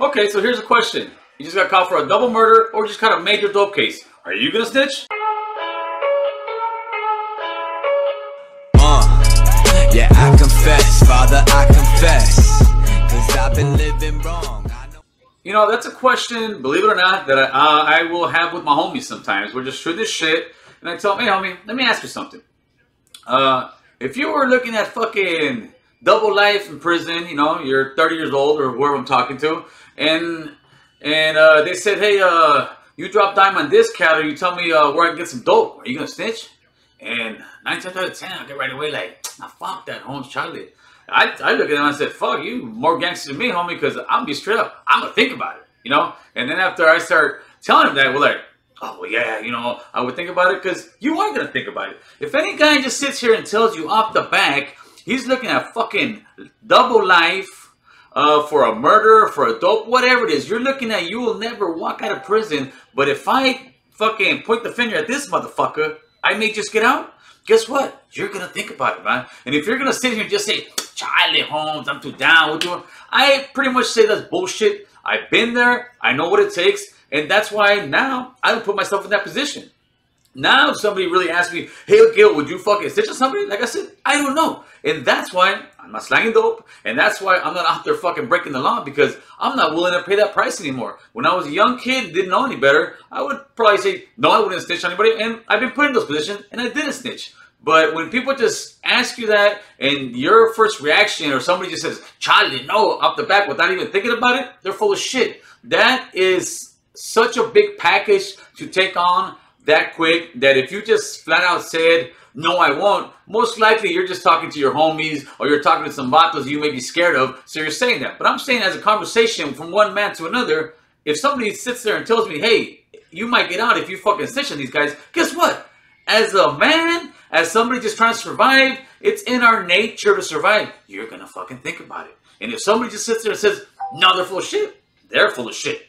Okay, so here's a question. You just got caught for a double murder or just caught a major dope case. Are you gonna snitch? Uh, yeah, I confess, Father, I confess. Cause I've been living wrong. I know- You know, that's a question, believe it or not, that I, uh, I will have with my homies sometimes. We're just through this shit, and I tell them, hey, homie, let me ask you something. Uh, if you were looking at fucking double life in prison, you know, you're 30 years old or whoever I'm talking to, and and uh, they said, hey, uh, you drop dime on this cat, or you tell me uh, where I can get some dope. Are you gonna snitch? And nine times out of ten, I get right away like, nah, fuck that, Holmes Charlie. I, I look at him and I said, fuck you, more gangster than me, homie, because I'm gonna be straight up. I'm gonna think about it, you know. And then after I start telling him that, we're like, oh well, yeah, you know, I would think about it because you are gonna think about it. If any guy just sits here and tells you off the back, he's looking at fucking double life uh, for a murder, for a dope, whatever it is. You're looking at you will never walk out of prison. But if I fucking point the finger at this motherfucker, I may just get out. Guess what? You're gonna think about it, man. And if you're gonna sit here and just say, Charlie Holmes, I'm too down with you, I pretty much say that's bullshit. I've been there, I know what it takes, and that's why now I don't put myself in that position. Now, if somebody really asks me, hey, Gil, would you fucking stitch on somebody? Like I said, I don't know. And that's why I'm not slanging dope. And that's why I'm not out there fucking breaking the law because I'm not willing to pay that price anymore. When I was a young kid, didn't know any better, I would probably say, no, I wouldn't snitch on anybody. And I've been put in those positions and I didn't snitch. But when people just ask you that and your first reaction or somebody just says, Charlie, no, off the back without even thinking about it, they're full of shit. That is such a big package to take on that quick that if you just flat out said, no, I won't, most likely you're just talking to your homies or you're talking to some vatos you may be scared of, so you're saying that. But I'm saying as a conversation from one man to another, if somebody sits there and tells me, hey, you might get out if you fucking snitch on these guys, guess what? As a man, as somebody just trying to survive, it's in our nature to survive. You're gonna fucking think about it. And if somebody just sits there and says, no, they're full of shit, they're full of shit.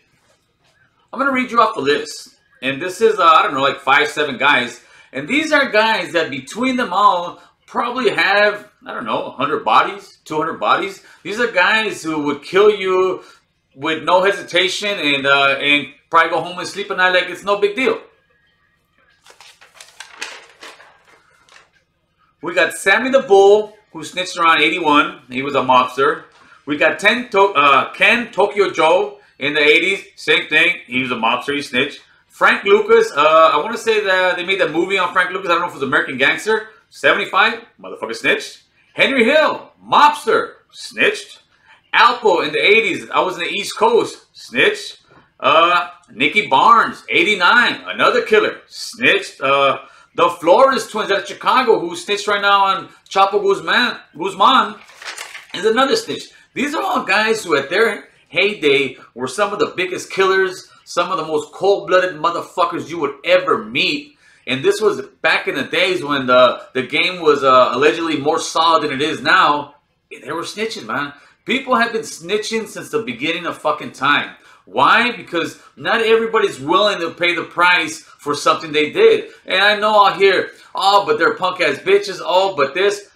I'm gonna read you off the list. And this is, uh, I don't know, like five, seven guys. And these are guys that between them all probably have, I don't know, 100 bodies, 200 bodies. These are guys who would kill you with no hesitation and, uh, and probably go home and sleep at night like it's no big deal. We got Sammy the Bull, who snitched around 81. He was a mobster. We got Ten to- uh, Ken Tokyo Joe in the 80s. Same thing. He was a mobster. He snitched. Frank Lucas. Uh, I want to say that they made that movie on Frank Lucas. I don't know if it was American Gangster. 75. Motherfucker snitched. Henry Hill. Mobster. Snitched. Alpo in the 80s. I was in the East Coast. Snitched. Uh, Nicky Barnes. 89. Another killer. Snitched. Uh, the Flores twins out of Chicago who snitched right now on Chapo Guzman, Guzman is another snitch. These are all guys who at their heyday were some of the biggest killers, some of the most cold-blooded motherfuckers you would ever meet. And this was back in the days when the, the game was uh, allegedly more solid than it is now. They were snitching, man. People have been snitching since the beginning of fucking time. Why? Because not everybody's willing to pay the price for something they did. And I know I'll hear, oh, but they're punk ass bitches. Oh, but this.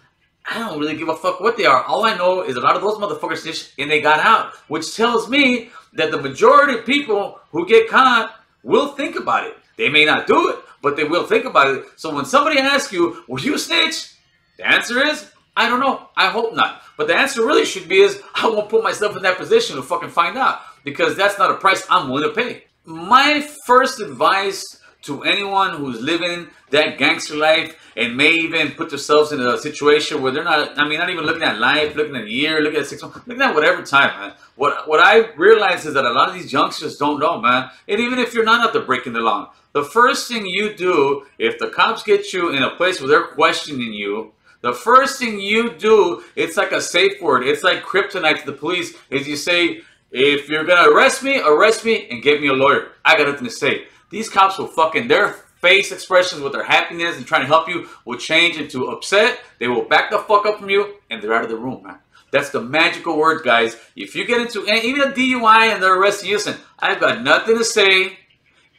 I don't really give a fuck what they are. All I know is a lot of those motherfuckers snitched and they got out, which tells me that the majority of people who get caught will think about it. They may not do it, but they will think about it. So when somebody asks you, "Will you snitch?" The answer is, I don't know. I hope not. But the answer really should be is, I won't put myself in that position to fucking find out because that's not a price I'm willing to pay. My first advice to anyone who's living that gangster life and may even put themselves in a situation where they're not, I mean, not even looking at life, looking at a year, looking at six months, looking at whatever time, man. What, what I realize is that a lot of these youngsters don't know, man. And even if you're not out there breaking the law, the first thing you do, if the cops get you in a place where they're questioning you, the first thing you do, it's like a safe word. It's like kryptonite to the police, is you say, if you're gonna arrest me, arrest me and get me a lawyer. I got nothing to say. These cops will fucking, their face expressions with their happiness and trying to help you will change into upset. They will back the fuck up from you and they're out of the room, man. That's the magical word, guys. If you get into even a DUI and they're arresting you, listen, I've got nothing to say.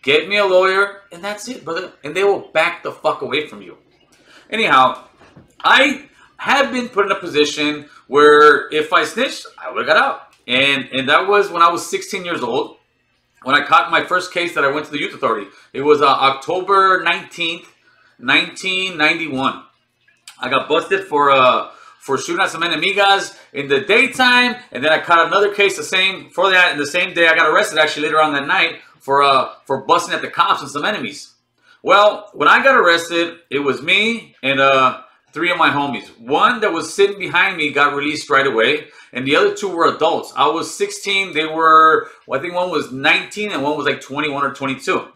Get me a lawyer, and that's it, brother. And they will back the fuck away from you. Anyhow, I have been put in a position where if I snitched, I would have got out. and and that was when I was 16 years old. When I caught my first case that I went to the youth authority, it was uh, October 19th, 1991. I got busted for uh for shooting at some enemigas in the daytime, and then I caught another case the same for that. And the same day, I got arrested actually later on that night for uh for busting at the cops and some enemies. Well, when I got arrested, it was me and uh three of my homies. One that was sitting behind me got released right away, and the other two were adults. I was 16, they were, well, I think one was 19 and one was like 21 or 22.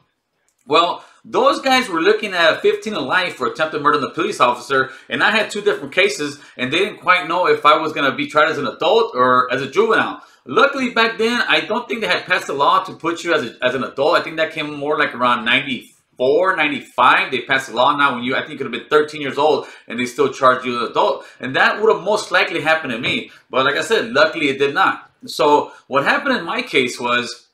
Well, those guys were looking at 15 to life for attempted murder of the police officer, and I had two different cases, and they didn't quite know if I was going to be tried as an adult or as a juvenile. Luckily, back then, I don't think they had passed a law to put you as, a, as an adult. I think that came more like around 94 94, 95, they passed a law now when you, I think, could have been 13 years old and they still charge you as an adult. And that would have most likely happened to me. But like I said, luckily it did not. So what happened in my case was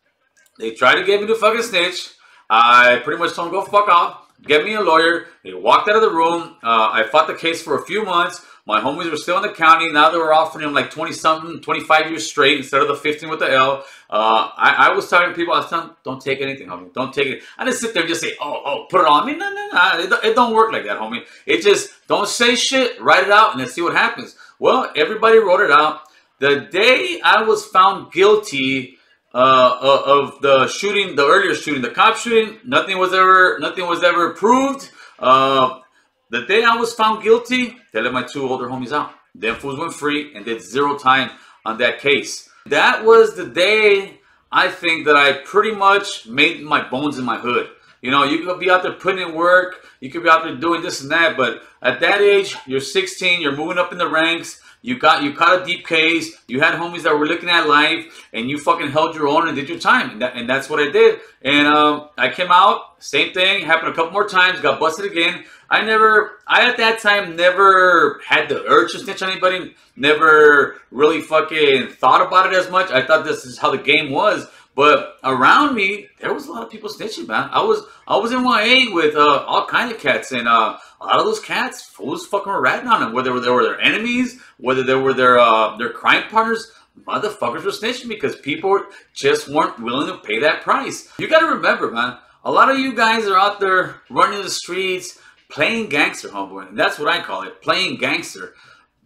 they tried to get me to fucking snitch. I pretty much told them, go fuck off. Get me a lawyer. They walked out of the room. Uh, I fought the case for a few months. My homies were still in the county. Now they were offering him like 20 something, 25 years straight instead of the 15 with the L. Uh, I, I, was telling people, I was telling don't take anything, homie. Don't take it. I didn't sit there and just say, oh, oh, put it on me. No, no, no. It, it don't work like that, homie. It just, don't say shit, write it out, and then see what happens. Well, everybody wrote it out. The day I was found guilty uh, of the shooting, the earlier shooting, the cop shooting, nothing was ever, nothing was ever proved. Uh, the day I was found guilty, they let my two older homies out. Them fools went free and did zero time on that case. That was the day I think that I pretty much made my bones in my hood. You know, you could be out there putting in work, you could be out there doing this and that, but at that age, you're 16, you're moving up in the ranks, you got you caught a deep case, you had homies that were looking at life, and you fucking held your own and did your time. And, that, and that's what I did. And um, I came out, same thing, happened a couple more times, got busted again. I never, I at that time never had the urge to snitch on anybody. Never really fucking thought about it as much. I thought this is how the game was. But around me, there was a lot of people snitching, man. I was I was in YA with uh, all kind of cats, and uh, a lot of those cats, fools fucking were ratting on them. Whether they were their enemies, whether they were their uh, their crime partners, motherfuckers were snitching because people just weren't willing to pay that price. You got to remember, man. A lot of you guys are out there running the streets, playing gangster, homeboy. And that's what I call it, playing gangster.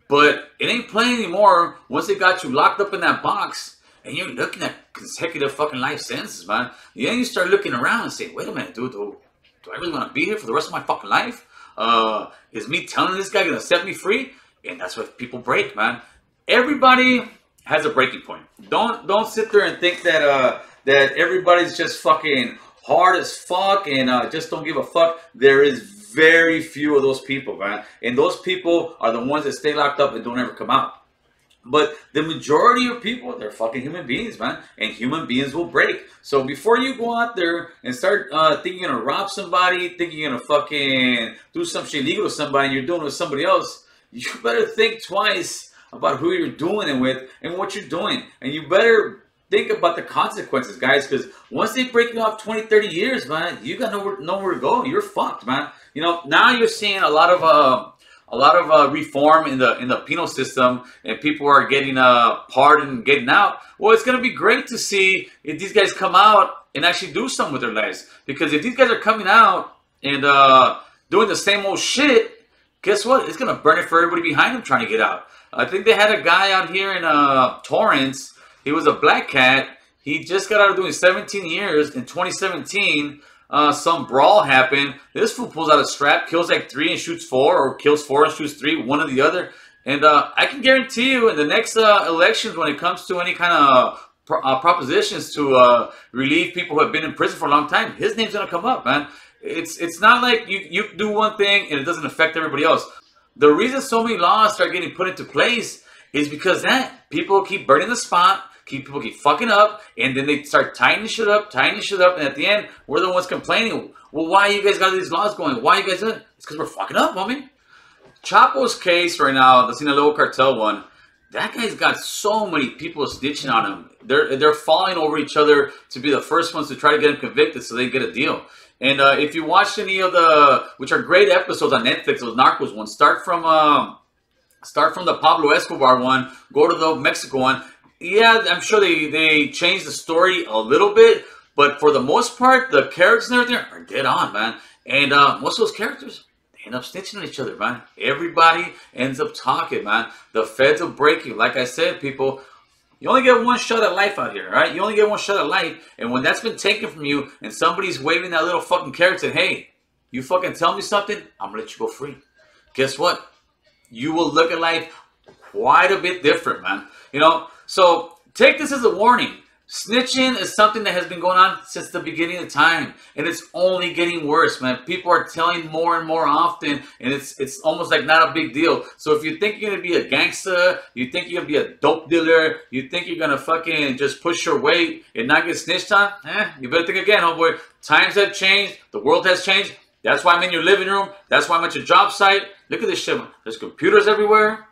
But it ain't playing anymore once they got you locked up in that box and you're looking at consecutive fucking life sentences, man. Then you start looking around and say, wait a minute, dude, do, do I really want to be here for the rest of my fucking life? Uh, is me telling this guy gonna set me free? And that's what people break, man. Everybody has a breaking point. Don't don't sit there and think that uh that everybody's just fucking hard as fuck and uh, just don't give a fuck. There is very few of those people, man. And those people are the ones that stay locked up and don't ever come out. But the majority of people, they're fucking human beings, man. And human beings will break. So before you go out there and start uh, thinking you're gonna rob somebody, thinking you're gonna fucking do some shit illegal to somebody you're doing it with somebody else, you better think twice about who you're doing it with and what you're doing. And you better think about the consequences, guys, because once they break you off 20, 30 years, man, you got nowhere, nowhere to go. You're fucked, man. You know, now you're seeing a lot of uh, a lot of uh, reform in the in the penal system, and people are getting uh, pardoned, getting out. Well, it's gonna be great to see if these guys come out and actually do something with their lives. Because if these guys are coming out and uh, doing the same old shit, guess what? It's gonna burn it for everybody behind them trying to get out. I think they had a guy out here in uh, Torrance. He was a black cat. He just got out of doing 17 years in 2017 uh, some brawl happened. This fool pulls out a strap, kills like three and shoots four, or kills four and shoots three, one or the other. And uh, I can guarantee you in the next uh, elections, when it comes to any kind of pro uh, propositions to uh, relieve people who have been in prison for a long time, his name's to come up, man. It's, it's not like you, you do one thing and it doesn't affect everybody else. The reason so many laws start getting put into place is because that people keep burning the spot keep people keep fucking up, and then they start tying the shit up, tying the shit up, and at the end, we're the ones complaining. Well, why you guys got these laws going? Why you guys doing? It's because we're fucking up, homie. Chapo's case right now, the Sinaloa cartel one, that guy's got so many people snitching on him. They're they're falling over each other to be the first ones to try to get him convicted so they get a deal. And uh, if you watched any of the, which are great episodes on Netflix, those Narcos ones, start from um, start from the Pablo Escobar one, go to the Mexico one, yeah, I'm sure they they changed the story a little bit, but for the most part, the characters and everything are dead on, man. And uh, most of those characters, they end up snitching on each other, man. Everybody ends up talking, man. The feds will break you. Like I said, people, you only get one shot at life out here, right? You only get one shot at life. And when that's been taken from you and somebody's waving that little fucking carrot saying, hey, you fucking tell me something, I'm gonna let you go free. Guess what? You will look at life quite a bit different, man. You know, so take this as a warning. Snitching is something that has been going on since the beginning of time, and it's only getting worse, man. People are telling more and more often, and it's it's almost like not a big deal. So if you think you're gonna be a gangster, you think you're gonna be a dope dealer, you think you're gonna fucking just push your weight and not get snitched on, eh? You better think again, homeboy. Times have changed, the world has changed. That's why I'm in your living room. That's why I'm at your job site. Look at this shit. Man. There's computers everywhere.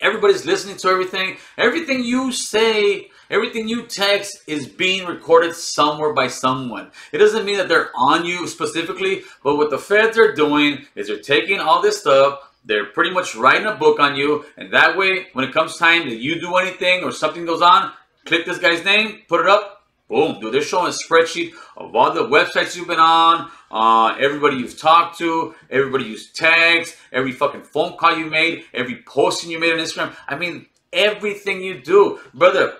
Everybody's listening to everything. Everything you say Everything you text is being recorded somewhere by someone. It doesn't mean that they're on you specifically, but what the feds are doing is they're taking all this stuff, they're pretty much writing a book on you, and that way, when it comes time that you do anything or something goes on, click this guy's name, put it up, boom, dude, they're showing a spreadsheet of all the websites you've been on, uh, everybody you've talked to, everybody you've tagged, every fucking phone call you made, every posting you made on Instagram. I mean, everything you do. Brother,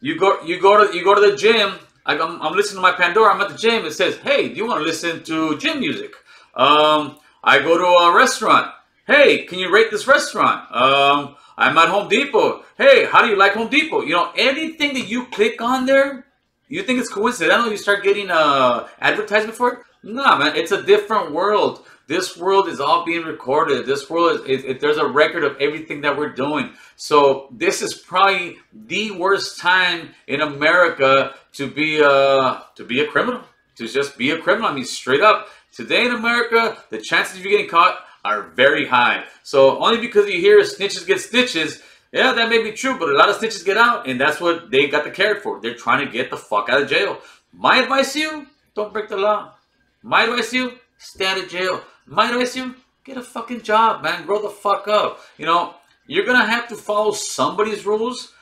you go, you go to, you go to the gym. I'm, I'm listening to my Pandora. I'm at the gym. It says, "Hey, do you want to listen to gym music?" Um, I go to a restaurant. Hey, can you rate this restaurant? Um, I'm at Home Depot. Hey, how do you like Home Depot? You know, anything that you click on there, you think it's coincidental you start getting uh advertisement for it? Nah, man, it's a different world. This world is all being recorded. This world is, it, there's a record of everything that we're doing. So this is probably the worst time in America to be a, uh, to be a criminal, to just be a criminal. I mean, straight up. Today in America, the chances of you getting caught are very high. So only because you hear snitches get stitches, yeah, that may be true, but a lot of snitches get out, and that's what they got the carrot for. They're trying to get the fuck out of jail. My advice to you, don't break the law. My advice to you, stay out of jail. My advice to you, get a fucking job, man. Grow the fuck up. You know, you're gonna have to follow somebody's rules.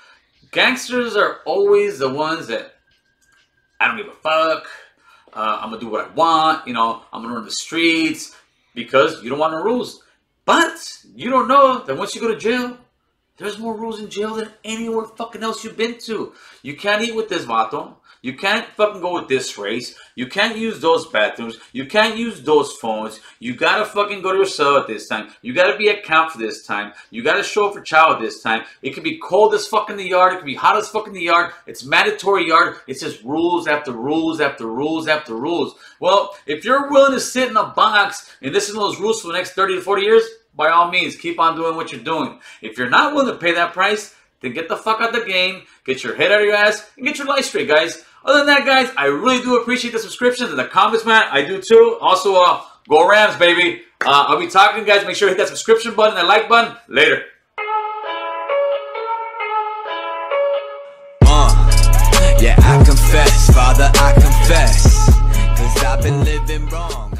Gangsters are always the ones that I don't give a fuck. Uh, I'm gonna do what I want. You know, I'm gonna run the streets because you don't want no rules. But you don't know that once you go to jail, there's more rules in jail than anywhere fucking else you've been to. You can't eat with this vato. You can't fucking go with this race. You can't use those bathrooms. You can't use those phones. You gotta fucking go to your cell at this time. You gotta be at camp for this time. You gotta show up for at this time. It could be cold as fuck in the yard. It could be hot as fuck in the yard. It's mandatory yard. It's just rules after rules after rules after rules. Well, if you're willing to sit in a box and listen to those rules for the next 30 to 40 years, by all means, keep on doing what you're doing. If you're not willing to pay that price, then get the fuck out of the game, get your head out of your ass, and get your life straight, guys. Other than that, guys, I really do appreciate the subscriptions and the comments, man. I do too. Also, uh, go Rams, baby. Uh, I'll be talking to you guys. Make sure you hit that subscription button, that like button. Later. Uh, yeah, I confess, Father, I confess. Cause I've been living wrong.